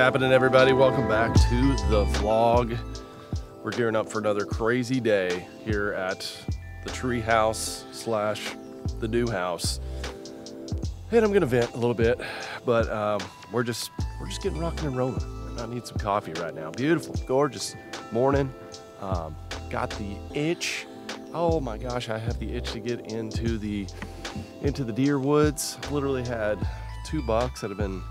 happening, everybody? Welcome back to the vlog. We're gearing up for another crazy day here at the tree house slash the new house. And I'm gonna vent a little bit, but um, we're just we're just getting rocking and rolling. I need some coffee right now. Beautiful, gorgeous morning. Um, got the itch. Oh my gosh, I have the itch to get into the into the deer woods. Literally had two bucks that have been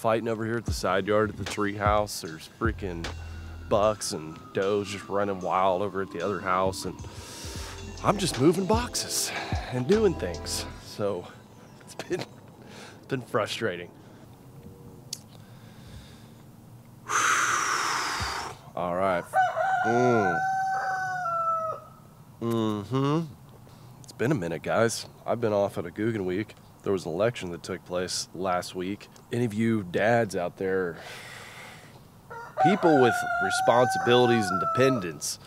fighting over here at the side yard at the tree house. There's freaking bucks and does just running wild over at the other house. And I'm just moving boxes and doing things. So it's been, it's been frustrating. All right. Mm. Mm-hmm. It's been a minute, guys. I've been off at a Googan week there was an election that took place last week. Any of you dads out there, people with responsibilities and dependents,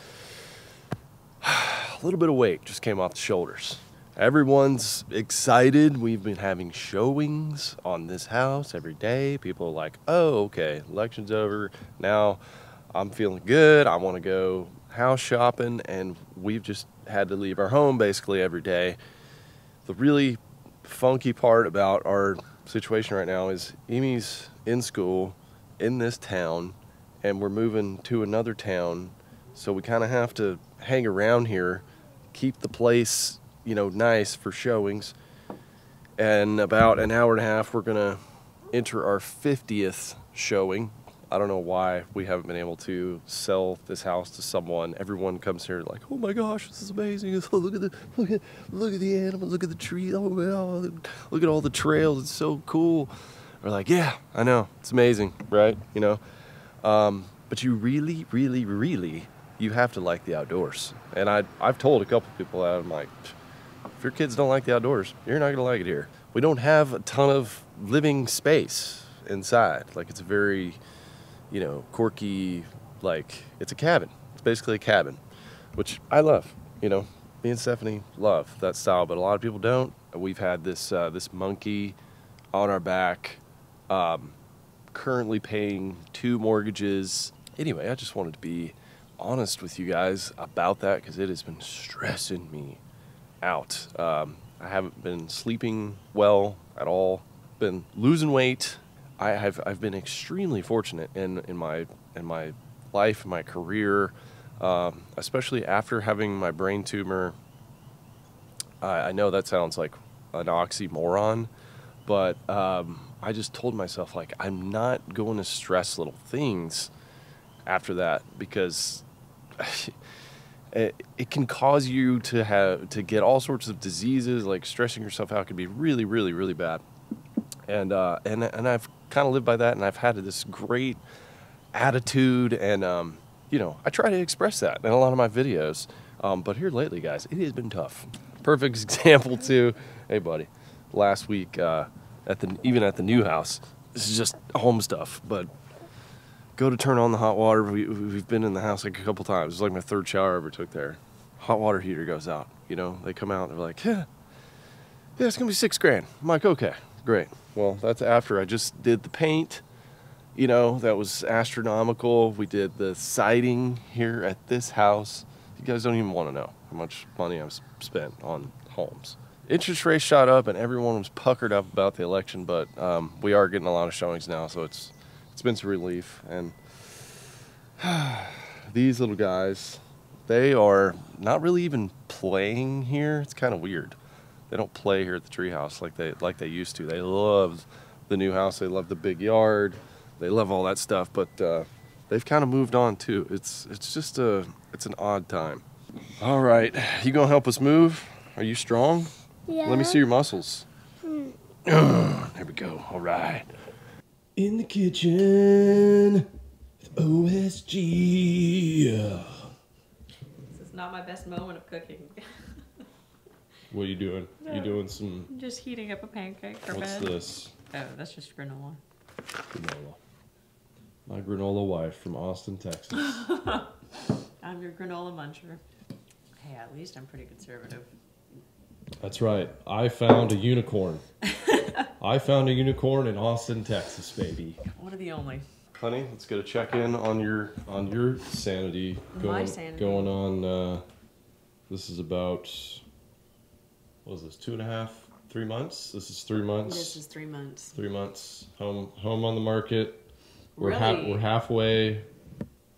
a little bit of weight just came off the shoulders. Everyone's excited. We've been having showings on this house every day. People are like, oh, okay, election's over. Now I'm feeling good. I want to go house shopping. And we've just had to leave our home basically every day. The really funky part about our situation right now is Amy's in school in this town and we're moving to another town. So we kind of have to hang around here keep the place you know nice for showings. And about an hour and a half we're gonna enter our 50th showing I don't know why we haven't been able to sell this house to someone. Everyone comes here like, oh my gosh, this is amazing. look at the look at look at the animals, look at the trees, oh look at all the trails, it's so cool. We're like, yeah, I know, it's amazing, right? You know, um, but you really, really, really, you have to like the outdoors. And I I've told a couple people that I'm like, if your kids don't like the outdoors, you're not gonna like it here. We don't have a ton of living space inside. Like it's very you know, quirky, like it's a cabin. It's basically a cabin, which I love. You know, me and Stephanie love that style, but a lot of people don't. We've had this uh, this monkey on our back, um, currently paying two mortgages. Anyway, I just wanted to be honest with you guys about that because it has been stressing me out. Um, I haven't been sleeping well at all. Been losing weight I have I've been extremely fortunate in in my in my life, my career, um, especially after having my brain tumor. I, I, know that sounds like an oxymoron, but um, I just told myself like I'm not going to stress little things after that because. It, it can cause you to have to get all sorts of diseases like stressing yourself out can be really really really bad and uh, and and I've kind of lived by that, and I've had this great attitude, and um, you know, I try to express that in a lot of my videos. Um, but here lately, guys, it has been tough. Perfect example too. Hey, buddy, last week uh, at the even at the new house, this is just home stuff, but go to turn on the hot water. We, we've been in the house like a couple times. It's like my third shower I ever took there. Hot water heater goes out. You know, they come out. They're like, yeah, yeah, it's gonna be six grand. I'm like, okay, great. Well, that's after I just did the paint. You know, that was astronomical. We did the siding here at this house. You guys don't even want to know how much money I've spent on homes. Interest rates shot up and everyone was puckered up about the election, but um, we are getting a lot of showings now, so it's it's been some relief. And these little guys, they are not really even playing here. It's kind of weird they don't play here at the treehouse like they like they used to. They love the new house. They love the big yard. They love all that stuff. But uh, they've kind of moved on too. It's it's just a it's an odd time. All right, you gonna help us move? Are you strong? Yeah. Let me see your muscles. Hmm. there we go. All right. In the kitchen with OSG. This is not my best moment of cooking. What are you doing? No. You doing some? Just heating up a pancake for What's bed. What's this? Oh, that's just granola. Granola. My granola wife from Austin, Texas. I'm your granola muncher. Hey, at least I'm pretty conservative. That's right. I found a unicorn. I found a unicorn in Austin, Texas, baby. One of the only. Honey, let's get a check in on your on your sanity. My Going sanity. going on. Uh, this is about what is this? Two and a half, three months. This is three months. This is three months. three months home home on the market. We're ha- we're halfway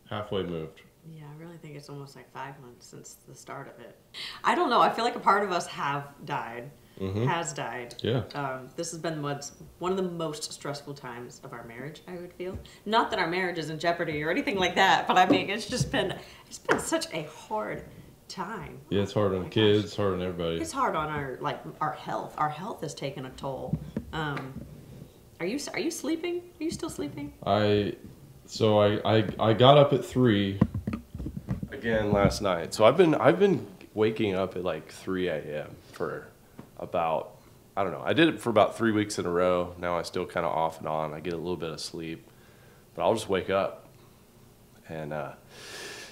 halfway moved. Yeah, I really think it's almost like five months since the start of it. I don't know. I feel like a part of us have died, Mhm. has died. Yeah. Um, this has been what's one of the most stressful times of our marriage. I would feel. Not that our marriage is in jeopardy or anything like that, but I mean, it's just been it's been such a hard time. Yeah, it's hard Oh on my kids, gosh. hard on everybody. It's hard on our like our health. Our health has taken a toll. Um, are you are you sleeping? Are you still sleeping? I so I, I I got up at three again last night. So I've been I've been waking up at like three a.m. for about I don't know. I did it for about three weeks in a row. Now I still kind of off and on. I get a little bit of sleep, but I'll just wake up and uh,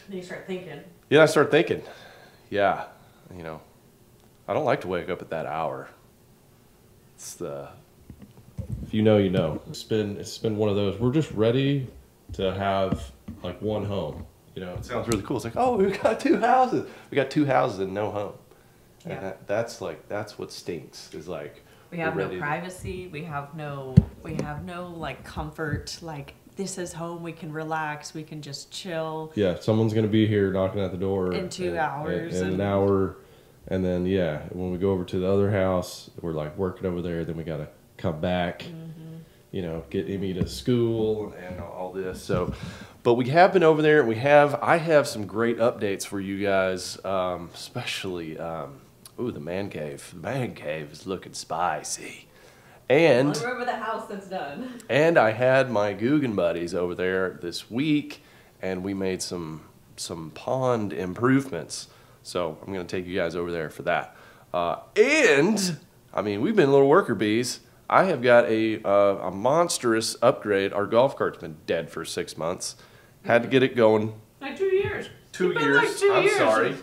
Then you start thinking. yeah, I start thinking, yeah, you know, I don't like to wake up at that hour. It's the if you know, you know. It's been it's been one of those. We're just ready to have like one home. You know, it sounds really cool. It's like, oh, we got two houses. We got two houses and no home. Yeah. And that, that's like that's what stinks. Is like We we're have no ready to- privacy. We have no. We have no like comfort. Like this is home. We can relax. We can just chill. Yeah, someone's gonna be here knocking at the door In two and- hours In, and- an hour, and then yeah, when we go over to the other house, we're like working over there. Then we gotta come back, Mm-hmm. you know, get Emmy to school and all this. So, but we have been over there, and we have. I have some great updates for you guys, um, especially. Um, ooh, the man cave. The man cave is looking spicy, and. the house that's done. And I had my Googan buddies over there this week, and we made some some pond improvements. So I'm gonna take you guys over there for that. Uh, and I mean, we've been little worker bees. I have got a uh, a monstrous upgrade. Our golf cart's been dead for six months. Had to get it going. Like two years. Two It's been years. like two I'm years. sorry.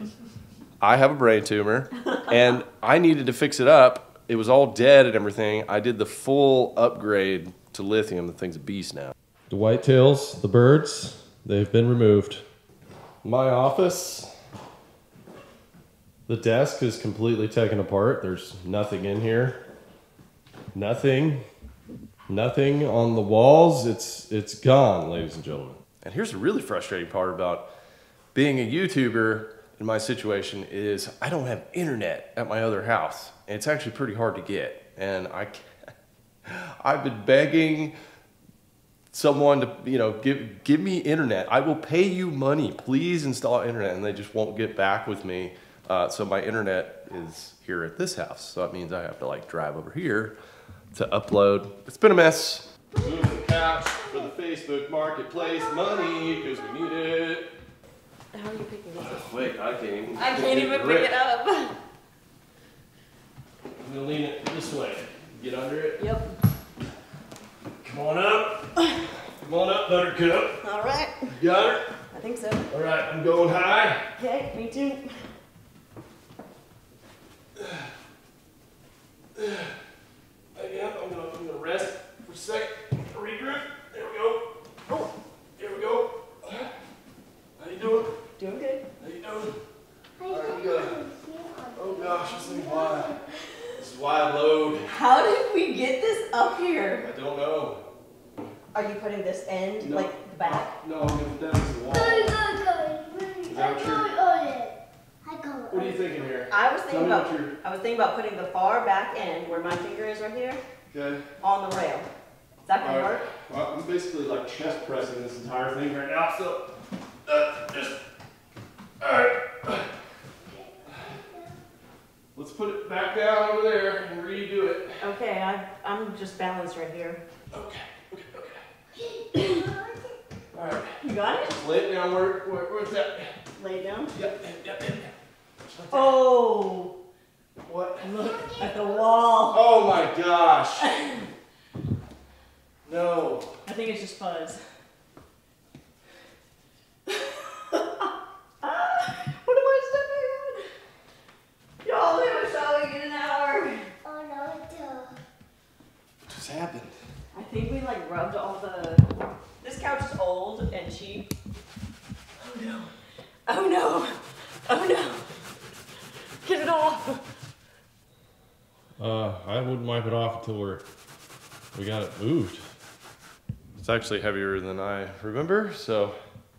I have a brain tumor, and I needed to fix it up. It was all dead and everything. I did the full upgrade to lithium. The thing's a beast now. The whitetails, the birds, they've been removed. My office, the desk is completely taken apart. There's nothing in here. Nothing. Nothing on the walls. It's it's gone, ladies and gentlemen. And here's the really frustrating part about being a YouTuber in my situation is I don't have internet at my other house. And it's actually pretty hard to get. And I, I've been begging someone to, you know, give give me internet. I will pay you money. Please install internet and they just won't get back with me. Uh, so my internet is here at this house. So that means I have to like drive over here to upload. It's been a mess. Moving the couch for the Facebook Marketplace money because we need it. How are you picking this up? Wait, I can't even. I can't even pick it up. I'm gonna lean it this way. Get under it. Yep. Come on up. Come on up, Buttercup. All right. You got her? I think so. All right, I'm going high. Okay, me too. Again, I'm gonna, I'm gonna rest for a second. Regroup. There we go. Oh, there we go. How you doing? Doing good. How you doing? Alright, we gotta- Oh gosh, this is wide. This is wide load. How did we get this up here? I don't know. Are you putting this end No. like the back? No, I'm gonna put that against the wall. that what you're- What are you thinking here? I was thinking about you're. I was thinking about putting the far back end where my finger is right here Okay. on the rail. Is that gonna Alright. work? Well, I'm basically like chest pressing this entire thing right now, so uh, just all right. Let's put it back down over there and redo it. Okay, I I'm just balanced right here. Okay. Okay. Okay. All right. You got it? Lay it down. Where, where where's that? Lay it down. Yep. Yep. Yep. yep. Oh, What? look at the wall. Oh my gosh. No. I think it's just fuzz. rubbed all the. This couch is old and cheap. Oh no. Oh no. Oh no. Get it off. Uh, I wouldn't wipe it off until we're we got it moved. It's actually heavier than I remember, so.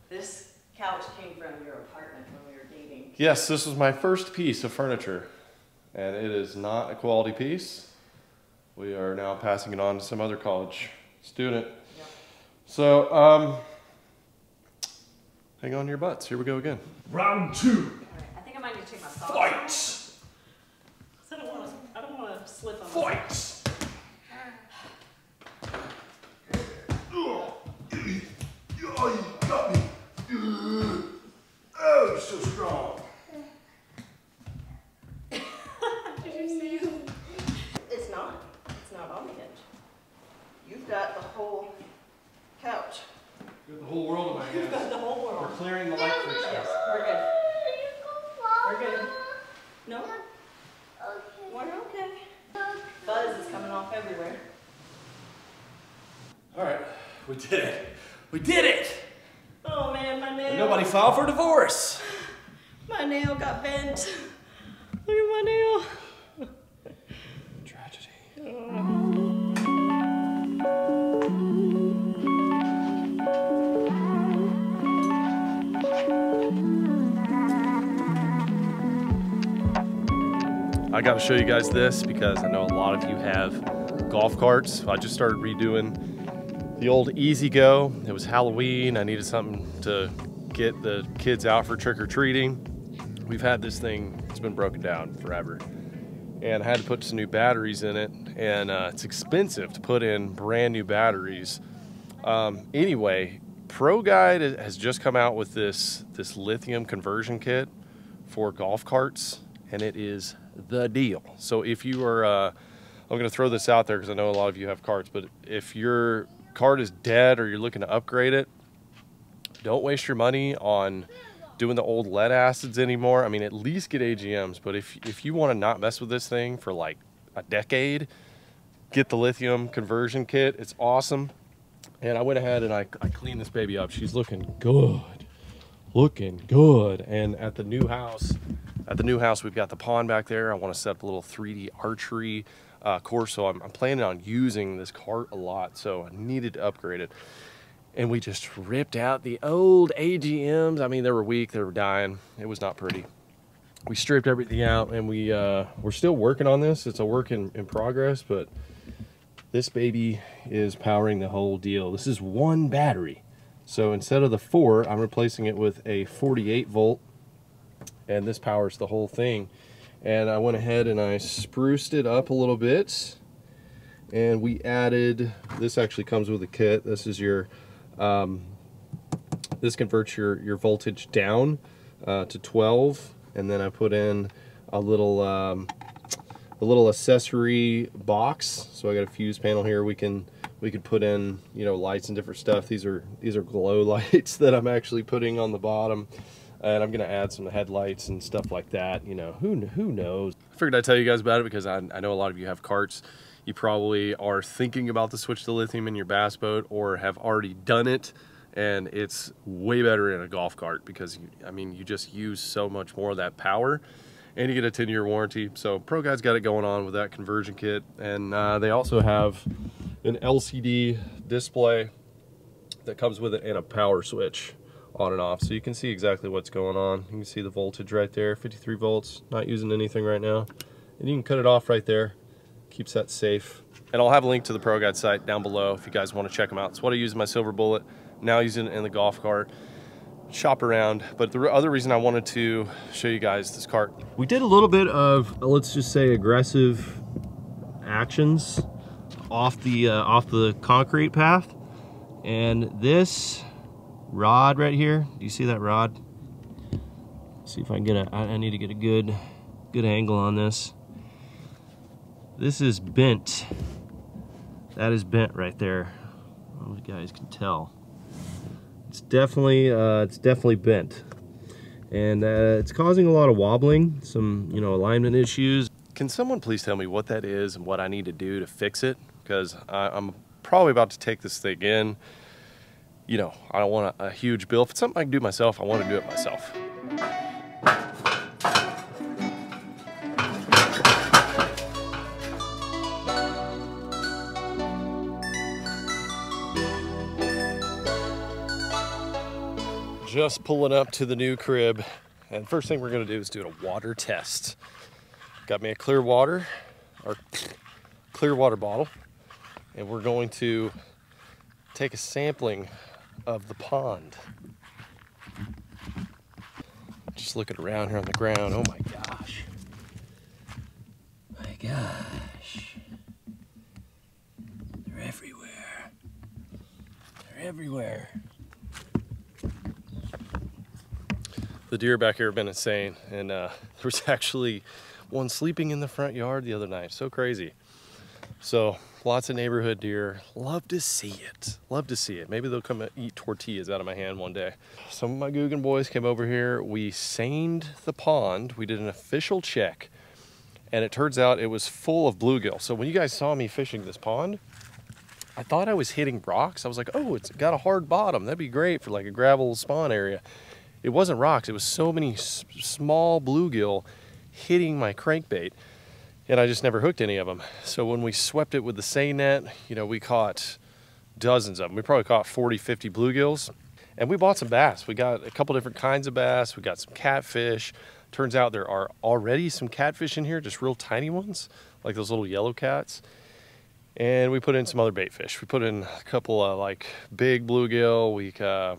This couch came from your apartment when we were dating. Yes, this was my first piece of furniture, and it is not a quality piece. We are now passing it on to some other college student. Yep. So, um, hang on to your butts. Here we go again. Round two. Alright, I think I might need to take my socks. Fight. I don't want to. I don't want to slip on. this. Fight. Oh, you got me. Oh, so strong. Did you see? It's not. It's not on the edge. You've got the whole couch. Got the whole world in my You've got hands. the whole We're world. clearing the light fixtures. Yes, we're good. We're good. No, we're okay. Buzz is coming off everywhere. All right, we did it. We did it. Oh man, my nail. And nobody filed for divorce. My nail got bent. Look at my nail. Tragedy. I got to show you guys this because I know a lot of you have golf carts. I just started redoing the old E-Z-GO. It was Halloween. I needed something to get the kids out for trick or treating. We've had this thing, it's been broken down forever. And I had to put some new batteries in it. And uh, it's expensive to put in brand new batteries. Um, anyway, Pro Guide has just come out with this, this lithium conversion kit for golf carts, and it is the deal. So if you are, uh, I'm going to throw this out there because I know a lot of you have carts, but if your cart is dead or you're looking to upgrade it, don't waste your money on doing the old lead acids anymore. I mean, at least get AGMs, but if if you want to not mess with this thing for like a decade, get the lithium conversion kit. It's awesome. And I went ahead and I, I cleaned this baby up. She's looking good. Looking good. And at the new house, at the new house, we've got the pond back there. I want to set up a little 3D archery uh, course. So I'm, I'm planning on using this cart a lot. So I needed to upgrade it. And we just ripped out the old AGMs. I mean, they were weak, they were dying. It was not pretty. We stripped everything out and we, uh, we're still working on this. It's a work in, in progress, but this baby is powering the whole deal. This is one battery. So instead of the four, I'm replacing it with a 48 volt and this powers the whole thing. And I went ahead and I spruced it up a little bit and we added, this actually comes with a kit. This is your, um, this converts your, your voltage down uh, to 12 and then I put in a little um, a little accessory box. So I got a fuse panel here. We can we could put in you know lights and different stuff. These are these are glow lights that I'm actually putting on the bottom, and I'm gonna add some headlights and stuff like that. You know who who knows? I figured I'd tell you guys about it because I, I know a lot of you have carts. You probably are thinking about the switch to lithium in your bass boat or have already done it and it's way better in a golf cart because you, I mean you just use so much more of that power and you get a 10 year warranty so Pro Guide's got it going on with that conversion kit and uh, they also have an lcd display that comes with it and a power switch on and off. So you can see exactly what's going on. You can see the voltage right there 53 volts not using anything right now. And you can cut it off right there. Keeps that safe. And i'll have a link to the pro guide site down below if you guys want to check them out. It's what i use in my silver bullet now using it in the golf cart. Shop around. But the other reason i wanted to show you guys this cart we did a little bit of let's just say aggressive actions off the uh, off the concrete path. And this rod right here. Do you see that rod? See if i can get a, I need to get a good good angle on this. This is bent. That is bent right there. You guys can tell. It's definitely uh, it's definitely bent. And uh, it's causing a lot of wobbling some you know alignment issues. Can someone please tell me what that is and what I need to do to fix it? Because I'm probably about to take this thing in you know, I don't want a, a huge bill. If it's something I can do myself, I want to do it myself. Just pulling up to the new crib, and first thing we're gonna do is do a water test. Got me a clear water, or clear water bottle, and we're going to take a sampling of the pond. Just looking around here on the ground. Oh my gosh. My gosh. They're everywhere. They're everywhere. The deer back here have been insane, and uh, there was actually one sleeping in the front yard the other night. So crazy. So lots of neighborhood deer. Love to see it. Love to see it. Maybe they'll come eat tortillas out of my hand one day. Some of my Googan boys came over here. We seined the pond. We did an official check. And it turns out it was full of bluegill. So when you guys saw me fishing this pond, I thought I was hitting rocks. I was like, oh, it's got a hard bottom. That'd be great for like a gravel spawn area. It wasn't rocks. It was so many small bluegill hitting my crankbait and I just never hooked any of them. So when we swept it with the seine net, you know, we caught dozens of them. We probably caught 40, 50 bluegills. And we bought some bass. We got a couple different kinds of bass. We got some catfish. Turns out there are already some catfish in here, just real tiny ones, like those little yellow cats. And we put in some other bait fish. We put in a couple of like big bluegill. We, uh,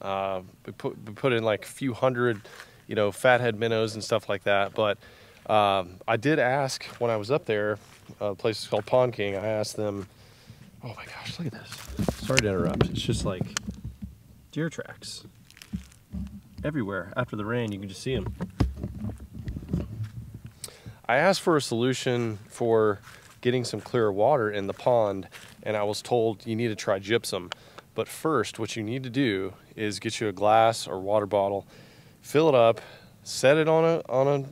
uh, we, put, we put in like a few hundred, you know, fathead minnows and stuff like that. But um, I did ask when I was up there, a place called Pond King. I asked them, "Oh my gosh, look at this!" Sorry to interrupt. It's just like deer tracks everywhere. After the rain, you can just see them. I asked for a solution for getting some clear water in the pond, and I was told you need to try gypsum. But first, what you need to do is get you a glass or water bottle, fill it up, set it on a on a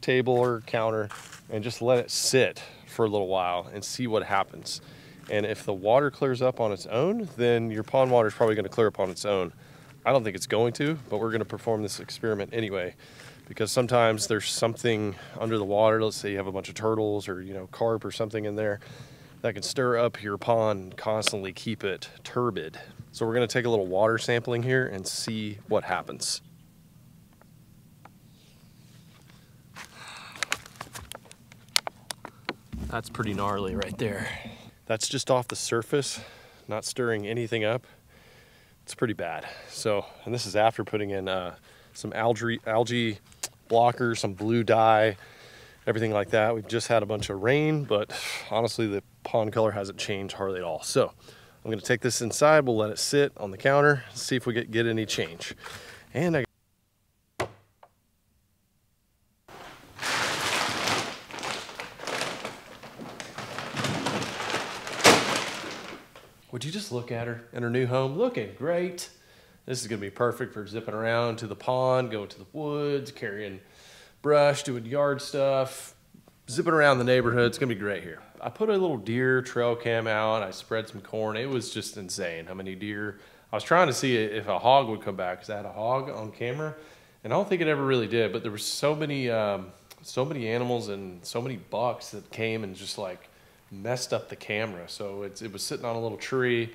table or counter and just let it sit for a little while and see what happens. And if the water clears up on its own, then your pond water is probably going to clear up on its own. I don't think it's going to, but we're going to perform this experiment anyway because sometimes there's something under the water. Let's say you have a bunch of turtles or, you know, carp or something in there that can stir up your pond constantly keep it turbid. So we're going to take a little water sampling here and see what happens. That's pretty gnarly right there. That's just off the surface, not stirring anything up. It's pretty bad. So, and this is after putting in uh, some algae, algae blocker, some blue dye, everything like that. We've just had a bunch of rain, but honestly, the pond color hasn't changed hardly at all. So I'm gonna take this inside. We'll let it sit on the counter, see if we get, get any change. And I Would you just look at her in her new home? Looking great. This is going to be perfect for zipping around to the pond, going to the woods, carrying brush, doing yard stuff, zipping around the neighborhood. It's going to be great here. I put a little deer trail cam out. I spread some corn. It was just insane how many deer. I was trying to see if a hog would come back because I had a hog on camera, and I don't think it ever really did. But there were so many, um, so many animals and so many bucks that came and just like messed up the camera. So it was sitting on a little tree.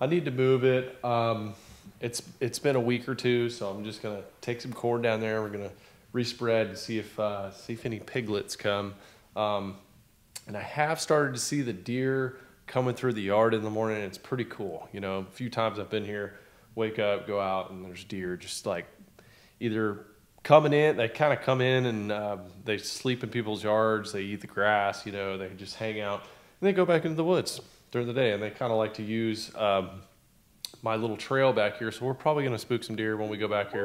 I need to move it. Um, it's it's been a week or two, so I'm just gonna take some corn down there. We're gonna respread and see if uh, see if any piglets come. Um, and I have started to see the deer coming through the yard in the morning. It's pretty cool. You know, a few times I've been here, wake up, go out, and there's deer just like either coming in. They kind of come in and uh, they sleep in people's yards. They eat the grass. You know, they just hang out. And they go back into the woods during the day, and they kind of like to use um, my little trail back here. So we're probably going to spook some deer when we go back here.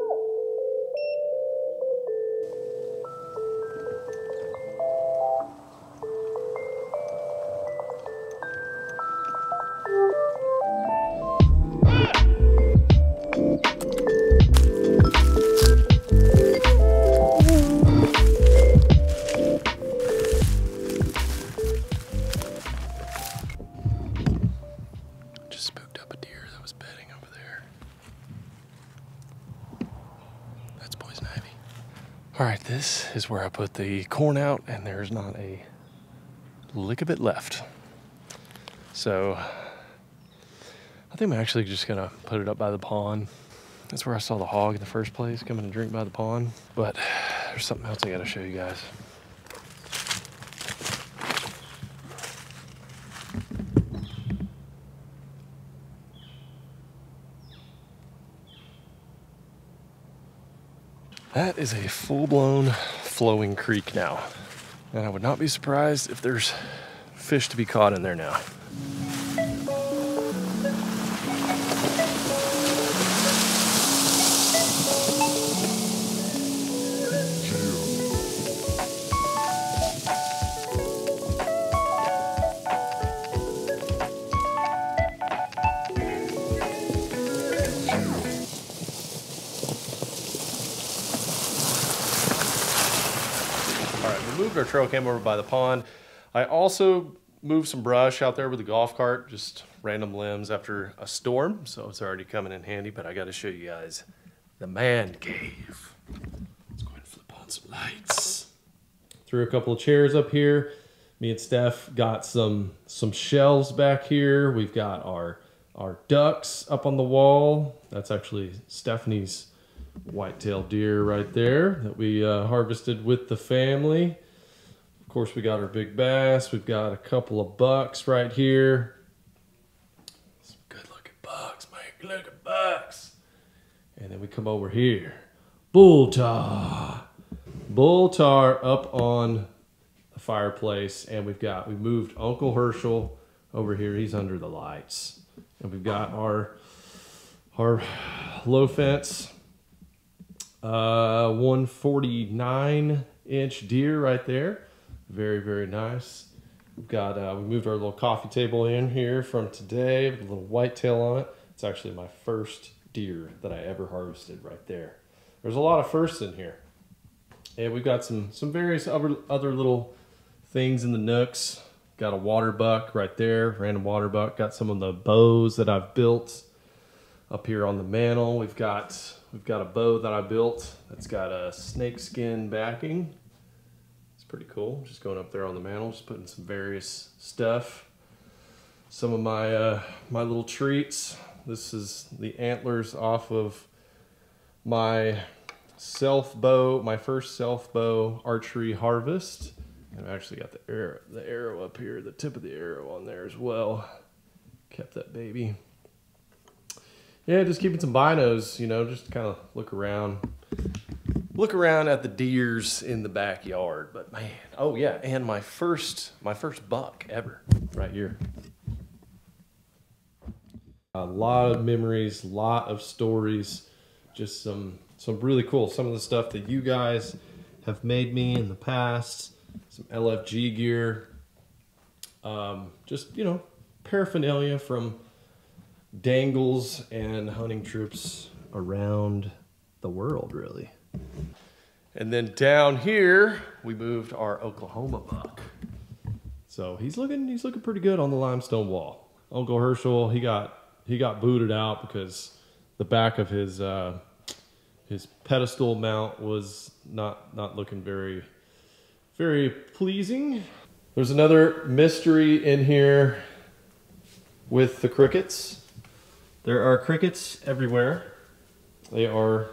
All right, this is where I put the corn out, and there's not a lick of it left. So I think I'm actually just gonna put it up by the pond. That's where I saw the hog in the first place, coming to drink by the pond. But there's something else I gotta show you guys. That is a full blown flowing creek now. And I would not be surprised if there's fish to be caught in there now. Our trail cam over by the pond. I also moved some brush out there with the golf cart, just random limbs after a storm, so it's already coming in handy. But I got to show you guys the man cave. Let's go ahead and flip on some lights. Threw a couple of chairs up here. Me and Steph got some some shelves back here. We've got our our ducks up on the wall. That's actually Stephanie's whitetail deer right there that we uh, harvested with the family. Course, we got our big bass. We've got a couple of bucks right here. Some good looking bucks, man. Good looking bucks. And then we come over here. Bull tahr. Bull tahr up on the fireplace. And we've got, we moved Uncle Herschel over here. He's under the lights. And we've got our, our low fence uh, 149 inch deer right there. Very, very nice. We've got, uh, we moved our little coffee table in here from today with a little whitetail on it. It's actually my first deer that I ever harvested right there. There's a lot of firsts in here. And we've got some, some various other, other little things in the nooks. Got a water buck right there, random water buck. Got some of the bows that I've built up here on the mantle. We've got We've got a bow that I built that's got a snakeskin backing. Pretty cool. Just going up there on the mantle, just putting some various stuff. Some of my uh, my little treats. This is the antlers off of my self bow, my first self bow archery harvest. And I've actually got the arrow, the arrow up here, the tip of the arrow on there as well. Kept that baby. Yeah, just keeping some binos, you know, just kind of look around. Look around at the deers in the backyard. But man, oh yeah, and my first my first buck ever right here. A lot of memories, a lot of stories, just some some really cool. Some of the stuff that you guys have made me in the past, some LFG gear, um, just you know, paraphernalia from dangles and hunting trips around the world, really. And then down here, we moved our Oklahoma buck. So he's looking he's looking pretty good on the limestone wall. Uncle Herschel, he got he got booted out because the back of his uh, his pedestal mount was not not looking very very pleasing. There's another mystery in here with the crickets. There are crickets everywhere. They are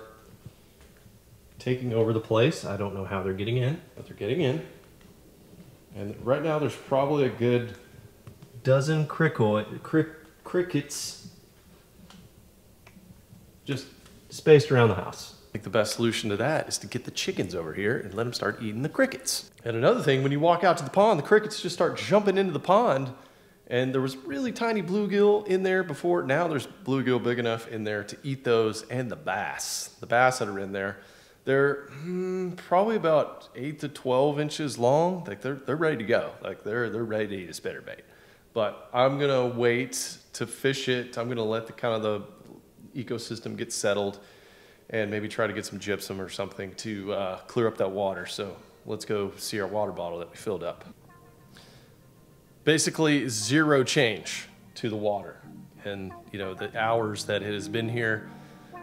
taking over the place. I don't know how they're getting in, but they're getting in. And right now there's probably a good dozen crickle, crick, crickets just spaced around the house. I think the best solution to that is to get the chickens over here and let them start eating the crickets. And another thing, when you walk out to the pond, the crickets just start jumping into the pond. And there was really tiny bluegill in there before. Now there's bluegill big enough in there to eat those and the bass. The bass that are in there, they're hmm, probably about eight to 12 inches long. Like they're, they're ready to go. Like they're, they're ready to eat a spinnerbait. But I'm gonna wait to fish it. I'm gonna let the kind of the ecosystem get settled and maybe try to get some gypsum or something to uh, clear up that water. So let's go see our water bottle that we filled up. Basically zero change to the water. And you know, the hours that it has been here,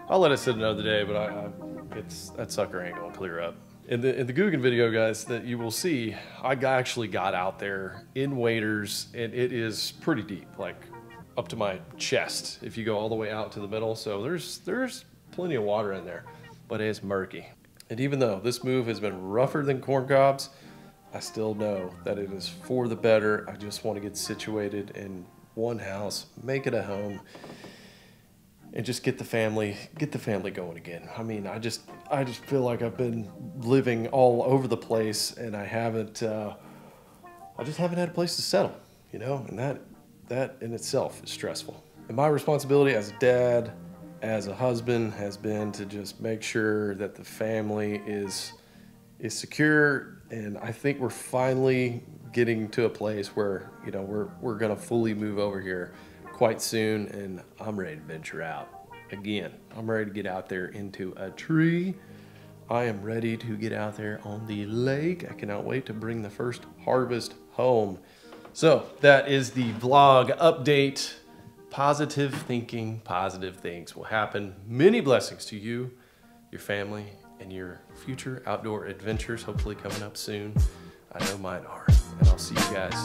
I'll let it sit another day, but I, I, it's, that sucker ain't gonna clear up. In the in the Googan video, guys, that you will see, I actually got out there in waders, and it is pretty deep, like up to my chest. If you go all the way out to the middle, so there's there's plenty of water in there, but it's murky. And even though this move has been rougher than corn cobs, I still know that it is for the better. I just want to get situated in one house, make it a home, and just get the family get the family going again. I mean, I just I just feel like I've been living all over the place, and I haven't uh, I just haven't had a place to settle, you know, and that that in itself is stressful. And my responsibility as a dad, as a husband, has been to just make sure that the family is is secure, and I think we're finally getting to a place where you know we're we're gonna fully move over here quite soon, and I'm ready to venture out again. I'm ready to get out there into a tree. I am ready to get out there on the lake. I cannot wait to bring the first harvest home. So that is the vlog update. Positive thinking, positive things will happen. Many blessings to you, your family, and your future outdoor adventures, hopefully coming up soon. I know mine are. And I'll see you guys